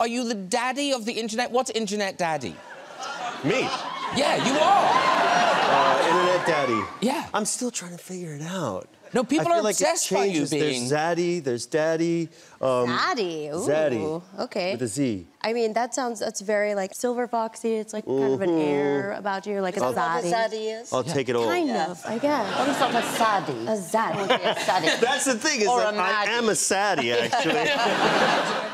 Are you the daddy of the internet? What's internet daddy? Me, Yeah, you are. uh, internet daddy. Yeah. I'm still trying to figure it out. No, people are like obsessed by you being- There's Zaddy, there's Daddy. Um, Zaddy. Ooh. Zaddy. Okay. With a Z. I mean, that sounds, that's very like silver foxy. It's like kind of an mm-hmm. air about you, like a Is a zaddy. zaddy is? I'll take it all. Kind of, I guess. What is that, a Zaddy. A zaddy. A zaddy. That's the thing is Or that I am a Zaddy actually.